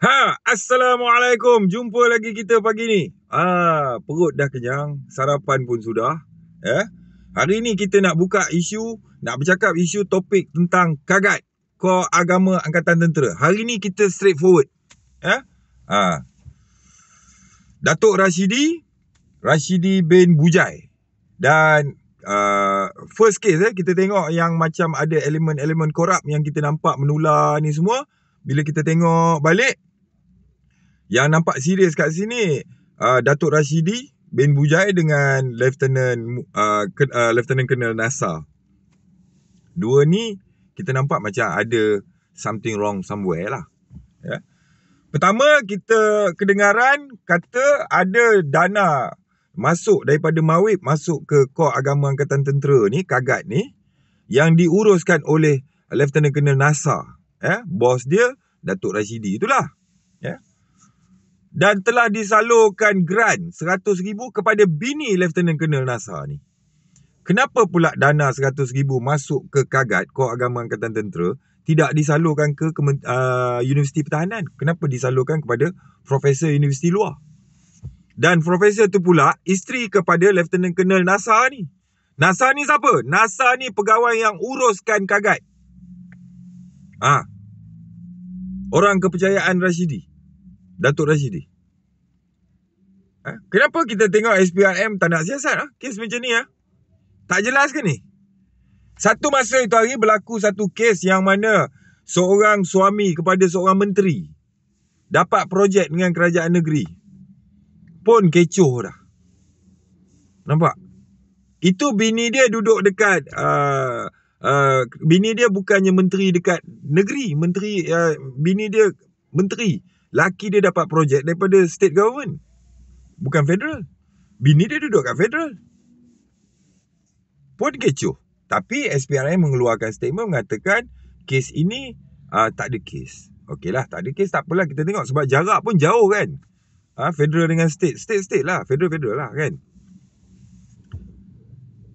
Ha, Assalamualaikum. Jumpa lagi kita pagi ni. Ah, perut dah kenyang, sarapan pun sudah. Eh? Hari ni kita nak buka isu, nak bercakap isu topik tentang kagat kor agama angkatan tentera. Hari ni kita straight forward. Eh? Ha. Datuk Rashidi, Rashidi bin Bujai. Dan uh, first case eh, kita tengok yang macam ada elemen-elemen korup yang kita nampak menular ni semua. Bila kita tengok balik, yang nampak serius kat sini uh, Datuk Rashidi bin Bujai dengan Lieutenant uh, uh, Lieutenant Colonel NASA. Dua ni kita nampak macam ada something wrong somewhere lah. Ya. Pertama kita kedengaran kata ada dana masuk daripada Mawib masuk ke Kor Agama Angkatan Tentera ni, Kagat ni yang diuruskan oleh Lieutenant Colonel NASA. Ya, bos dia Datuk Rashidi itulah. Ya dan telah disalurkan grant RM100,000 kepada bini Lieutenant Colonel NASA ni. Kenapa pula dana RM100,000 masuk ke Kagat, Kor Agama Angkatan Tentera, tidak disalurkan ke uh, Universiti Pertahanan? Kenapa disalurkan kepada Profesor Universiti luar? Dan Profesor tu pula isteri kepada Lieutenant Colonel NASA ni. NASA ni siapa? NASA ni pegawai yang uruskan Kagat. Ah, ha. Orang kepercayaan Rashidi. Datuk Rashidi. Ha? Kenapa kita tengok SPRM tak nak siasat? Ha? Kes macam ni. Ha? Tak jelas ke ni? Satu masa itu hari berlaku satu kes yang mana seorang suami kepada seorang menteri dapat projek dengan kerajaan negeri. Pun kecoh dah. Nampak? Itu bini dia duduk dekat... Uh, uh, bini dia bukannya menteri dekat negeri. Menteri uh, Bini dia menteri. Laki dia dapat projek daripada state government. Bukan federal. Bini dia duduk kat federal. Pun kecoh. Tapi SPRM mengeluarkan statement mengatakan kes ini uh, tak ada kes. Okeylah, tak ada kes tak apalah kita tengok sebab jarak pun jauh kan. Ha, federal dengan state. State-state lah. Federal-federal lah kan.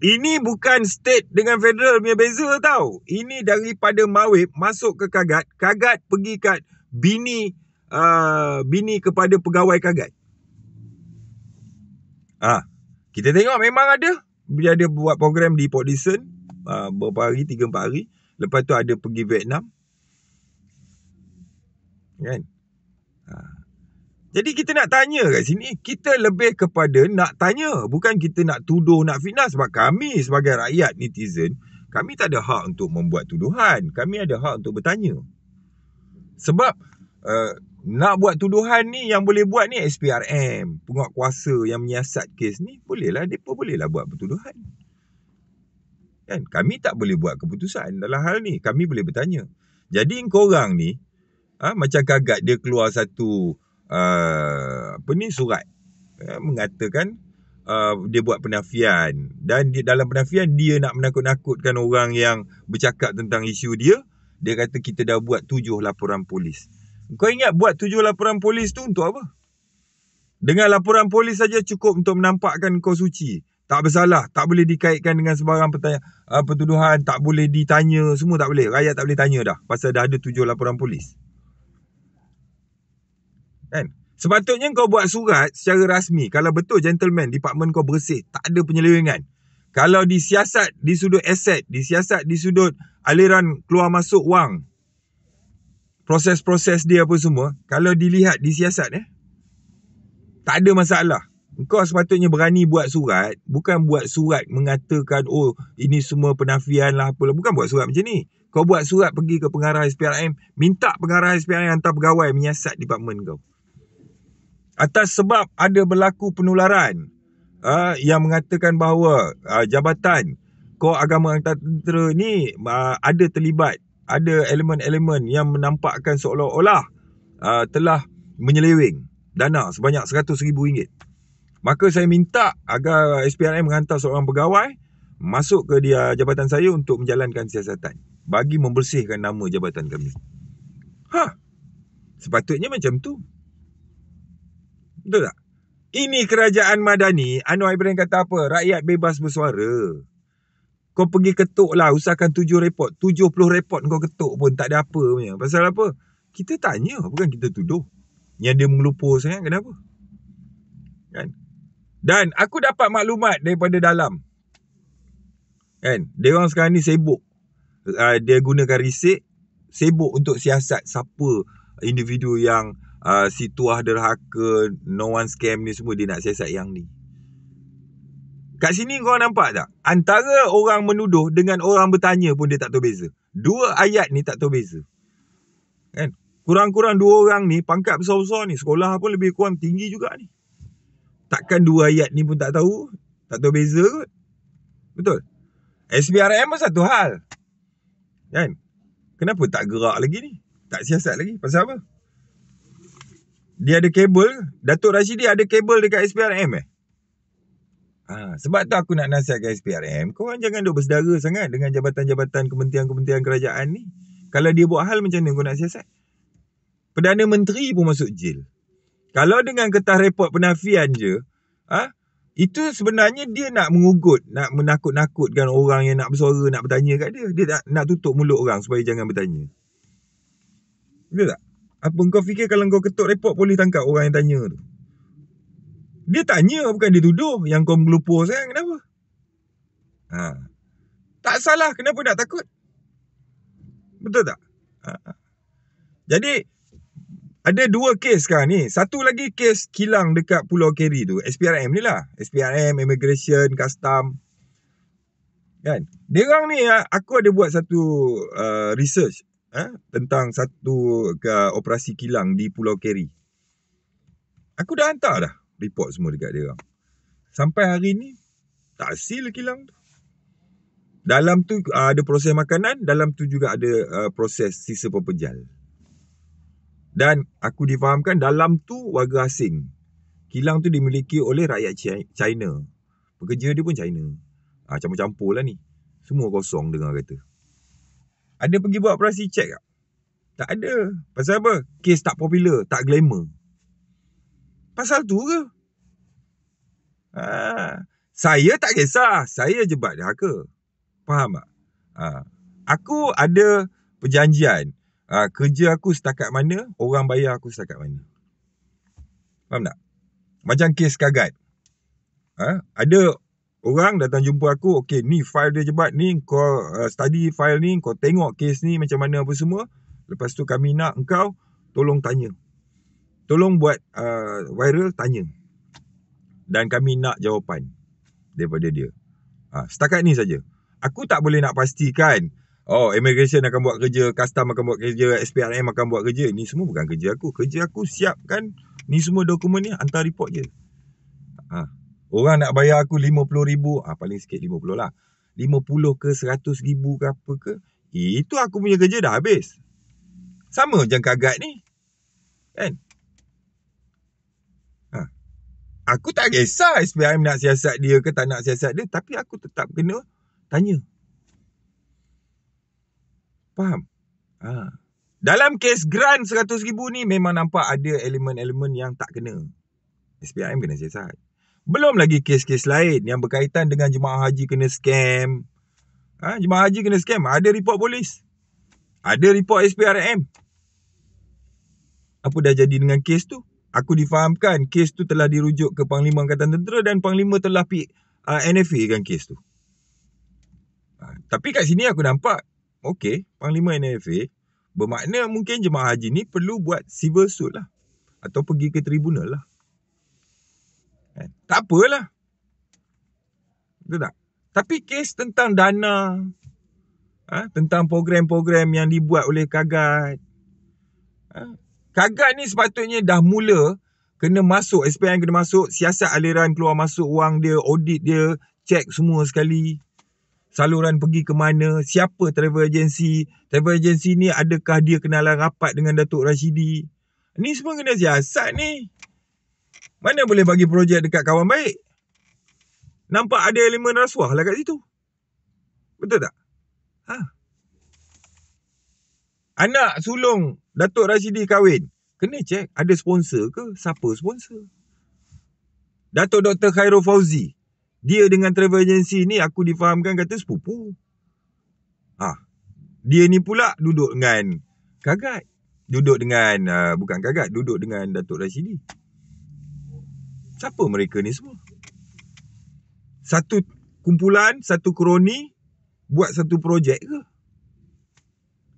Ini bukan state dengan federal punya beza tau. Ini daripada Mawib masuk ke Kagat. Kagat pergi kat bini uh, bini kepada pegawai kagat. Ah, kita tengok memang ada. Dia ada buat program di Port Dickson uh, beberapa hari, 3 4 hari. Lepas tu ada pergi Vietnam. Kan? Uh. Jadi kita nak tanya kat sini, kita lebih kepada nak tanya, bukan kita nak tuduh, nak fitnah sebab kami sebagai rakyat netizen, kami tak ada hak untuk membuat tuduhan. Kami ada hak untuk bertanya. Sebab uh, nak buat tuduhan ni yang boleh buat ni SPRM, penguat kuasa yang menyiasat kes ni, bolehlah depa bolehlah buat pertuduhan. Kan? Kami tak boleh buat keputusan dalam hal ni. Kami boleh bertanya. Jadi korang ni ha, macam kagat dia keluar satu uh, apa ni surat uh, mengatakan uh, dia buat penafian dan di dalam penafian dia nak menakut-nakutkan orang yang bercakap tentang isu dia. Dia kata kita dah buat tujuh laporan polis. Kau ingat buat tujuh laporan polis tu untuk apa? Dengan laporan polis saja cukup untuk menampakkan kau suci. Tak bersalah. Tak boleh dikaitkan dengan sebarang pertanya, uh, pertuduhan. Tak boleh ditanya. Semua tak boleh. Rakyat tak boleh tanya dah. Pasal dah ada tujuh laporan polis. Kan? Sepatutnya kau buat surat secara rasmi. Kalau betul gentleman, department kau bersih. Tak ada penyelewengan. Kalau disiasat di sudut aset, disiasat di sudut aliran keluar masuk wang, proses-proses dia apa semua, kalau dilihat disiasat eh, tak ada masalah. Kau sepatutnya berani buat surat, bukan buat surat mengatakan, oh ini semua penafian lah apalah. Bukan buat surat macam ni. Kau buat surat pergi ke pengarah SPRM, minta pengarah SPRM hantar pegawai menyiasat department kau. Atas sebab ada berlaku penularan uh, yang mengatakan bahawa uh, jabatan kau agama tentera ni uh, ada terlibat ada elemen-elemen yang menampakkan seolah-olah uh, telah menyeleweng dana sebanyak RM100,000. Maka saya minta agar SPRM menghantar seorang pegawai masuk ke dia jabatan saya untuk menjalankan siasatan bagi membersihkan nama jabatan kami. Ha. Sepatutnya macam tu. Betul tak? Ini kerajaan madani, Anwar Ibrahim kata apa? Rakyat bebas bersuara. Kau pergi ketuk lah Usahakan tujuh report Tujuh puluh report kau ketuk pun Tak ada apa punya Pasal apa Kita tanya, bukan kita tuduh. Yang dia mengelupur sangat, kenapa? Kan? Dan aku dapat maklumat daripada dalam. Kan? Dia orang sekarang ni sibuk. Uh, dia gunakan risik. Sibuk untuk siasat siapa individu yang uh, si tuah derhaka, no one scam ni semua dia nak siasat yang ni. Kat sini kau nampak tak? Antara orang menuduh dengan orang bertanya pun dia tak tahu beza. Dua ayat ni tak tahu beza. Kan? Kurang-kurang dua orang ni, pangkat besar-besar ni, sekolah pun lebih kurang tinggi juga ni. Takkan dua ayat ni pun tak tahu? Tak tahu beza kot? Betul? SPRM pun satu hal. Kan? Kenapa tak gerak lagi ni? Tak siasat lagi? Pasal apa? Dia ada kabel. Datuk Rashidi ada kabel dekat SPRM eh? Ha, sebab tu aku nak nasihatkan SPRM, kau orang jangan duk bersedara sangat dengan jabatan-jabatan kementerian-kementerian kerajaan ni. Kalau dia buat hal macam mana kau nak siasat? Perdana Menteri pun masuk jail. Kalau dengan kertas report penafian je, ha, itu sebenarnya dia nak mengugut, nak menakut-nakutkan orang yang nak bersuara, nak bertanya kat dia. Dia nak, nak tutup mulut orang supaya jangan bertanya. Betul tak? Apa kau fikir kalau kau ketuk report boleh tangkap orang yang tanya tu? Dia tanya bukan dia tuduh yang kau mengelupur sayang kenapa? Ha. Tak salah kenapa nak takut? Betul tak? Ha. Jadi ada dua kes sekarang ni. Satu lagi kes kilang dekat Pulau Keri tu. SPRM ni lah. SPRM, Immigration, Custom. Kan? Dia orang ni ha, aku ada buat satu uh, research ha, tentang satu ke operasi kilang di Pulau Keri. Aku dah hantar dah report semua dekat dia orang. Sampai hari ni tak hasil kilang tu. Dalam tu uh, ada proses makanan, dalam tu juga ada uh, proses sisa pepejal. Dan aku difahamkan dalam tu warga asing. Kilang tu dimiliki oleh rakyat China. Pekerja dia pun China. Uh, campur-campur lah ni. Semua kosong dengar kata. Ada pergi buat operasi cek tak? Tak ada. Pasal apa? Kes tak popular, tak glamour. Pasal tu ke? Ha, saya tak kisah. Saya jebat dia ke. Faham tak? Ha, aku ada perjanjian. Ha, kerja aku setakat mana, orang bayar aku setakat mana. Faham tak? Macam kes kagat. Ha, ada orang datang jumpa aku. Okay, ni file dia jebat ni. Kau uh, study file ni. Kau tengok kes ni macam mana apa semua. Lepas tu kami nak engkau tolong tanya. Tolong buat uh, viral, tanya dan kami nak jawapan daripada dia. Ha, setakat ni saja. Aku tak boleh nak pastikan oh immigration akan buat kerja, custom akan buat kerja, SPRM akan buat kerja. Ini semua bukan kerja aku. Kerja aku siapkan ni semua dokumen ni hantar report je. Ha, orang nak bayar aku RM50,000, ah ha, paling sikit RM50 lah. RM50 ke RM100,000 ke apa ke. Itu aku punya kerja dah habis. Sama macam kagat ni. Kan? Aku tak kisah SPRM nak siasat dia ke tak nak siasat dia. Tapi aku tetap kena tanya. Faham? Ha. Dalam kes grant RM100,000 ni memang nampak ada elemen-elemen yang tak kena. SPRM kena siasat. Belum lagi kes-kes lain yang berkaitan dengan jemaah haji kena scam. Ha, jemaah haji kena scam. Ada report polis. Ada report SPRM. Apa dah jadi dengan kes tu? Aku difahamkan kes tu telah dirujuk ke Panglima Angkatan Tentera dan Panglima telah pi uh, NFA kan kes tu. Uh, tapi kat sini aku nampak okey, Panglima NFA bermakna mungkin jemaah haji ni perlu buat civil suit lah atau pergi ke tribunal lah. Eh, tak apalah. Betul tak? Tapi kes tentang dana ha, tentang program-program yang dibuat oleh Kagat ha, Kagat ni sepatutnya dah mula kena masuk, SPM kena masuk, siasat aliran keluar masuk wang dia, audit dia, check semua sekali. Saluran pergi ke mana, siapa travel agency, travel agency ni adakah dia kenalan rapat dengan Datuk Rashidi. Ni semua kena siasat ni. Mana boleh bagi projek dekat kawan baik? Nampak ada elemen rasuah lah kat situ. Betul tak? Ha? Anak sulung Datuk Rashidi kahwin. Kena cek ada sponsor ke? Siapa sponsor? Datuk Dr. Khairul Fauzi. Dia dengan travel agency ni aku difahamkan kata sepupu. Ha. Dia ni pula duduk dengan Kagat. duduk dengan uh, bukan Kagat, duduk dengan Datuk Rashidi. Siapa mereka ni semua? Satu kumpulan, satu kroni buat satu projek ke?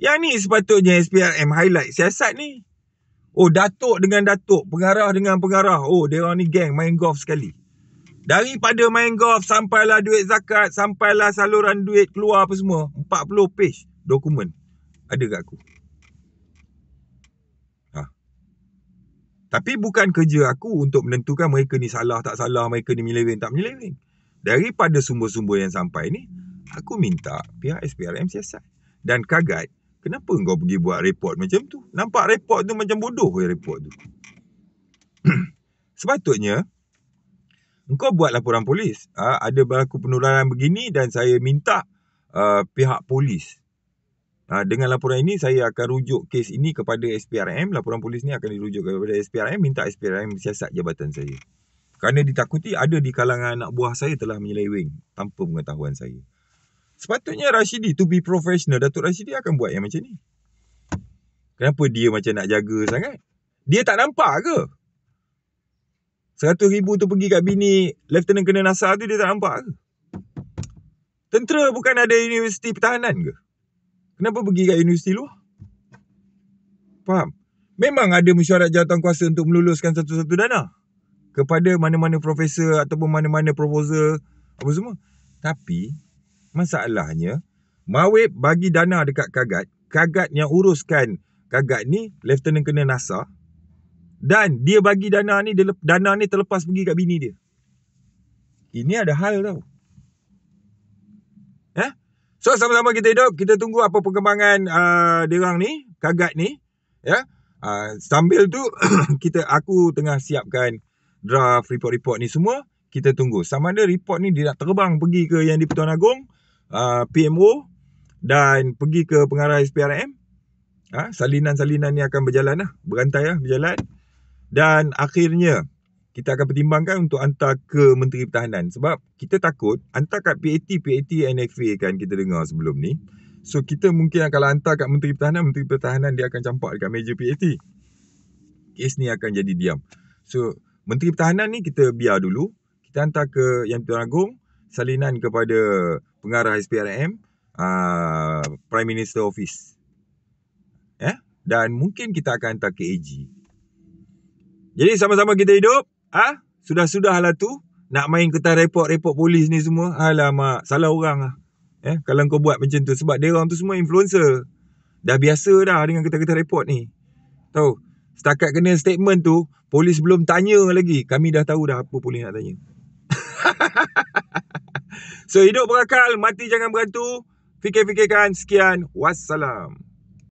Yang ni sepatutnya SPRM highlight siasat ni. Oh, Datuk dengan Datuk, pengarah dengan pengarah. Oh, dia ni geng main golf sekali. Daripada main golf sampailah duit zakat, sampailah saluran duit keluar apa semua. 40 page dokumen ada kat aku. Ha. Tapi bukan kerja aku untuk menentukan mereka ni salah tak salah, mereka ni menyeleweng tak menyeleweng. Daripada sumber-sumber yang sampai ni, aku minta pihak SPRM siasat. Dan kagat, Kenapa kau pergi buat report macam tu? Nampak report tu macam bodoh ke report tu? Sepatutnya, engkau buat laporan polis. Ha, ada berlaku penularan begini dan saya minta uh, pihak polis. Ha, dengan laporan ini, saya akan rujuk kes ini kepada SPRM. Laporan polis ni akan dirujuk kepada SPRM. Minta SPRM siasat jabatan saya. Kerana ditakuti ada di kalangan anak buah saya telah menyeleweng tanpa pengetahuan saya. Sepatutnya Rashidi to be professional. Datuk Rashidi akan buat yang macam ni. Kenapa dia macam nak jaga sangat? Dia tak nampak ke? Seratus ribu tu pergi kat bini Lieutenant kena nasar tu dia tak nampak ke? Tentera bukan ada universiti pertahanan ke? Kenapa pergi kat universiti luar? Faham? Memang ada mesyuarat jawatan kuasa untuk meluluskan satu-satu dana. Kepada mana-mana profesor ataupun mana-mana proposal apa semua. Tapi Masalahnya, Mawib bagi dana dekat Kagat. Kagat yang uruskan Kagat ni, Lieutenant kena NASA. Dan dia bagi dana ni, dana ni terlepas pergi kat bini dia. Ini ada hal tau. Eh? So, sama-sama kita hidup. Kita tunggu apa perkembangan uh, dia orang ni, Kagat ni. Ya. Uh, sambil tu, kita aku tengah siapkan draft report-report ni semua. Kita tunggu. Sama ada report ni dia nak terbang pergi ke yang di Pertuan Agong uh, PMO dan pergi ke pengarah SPRM. Ha, salinan-salinan ni akan berjalan lah. Berantai lah, berjalan. Dan akhirnya, kita akan pertimbangkan untuk hantar ke Menteri Pertahanan. Sebab kita takut, hantar kat PAT, PAT NFA kan kita dengar sebelum ni. So, kita mungkin akan hantar kat Menteri Pertahanan, Menteri Pertahanan dia akan campak dekat meja PAT. Kes ni akan jadi diam. So, Menteri Pertahanan ni kita biar dulu. Kita hantar ke Yang Tuan Agong, salinan kepada pengarah SPRM uh, Prime Minister Office eh? dan mungkin kita akan hantar ke AG jadi sama-sama kita hidup ah sudah-sudah lah tu nak main ketar report-report polis ni semua. Alamak salah orang lah. Eh? kalau kau buat macam tu sebab dia orang tu semua influencer. Dah biasa dah dengan ketar-ketar report ni. Tahu? Setakat kena statement tu polis belum tanya lagi. Kami dah tahu dah apa polis nak tanya So hidup berakal, mati jangan berantu. Fikir-fikirkan. Sekian. Wassalam.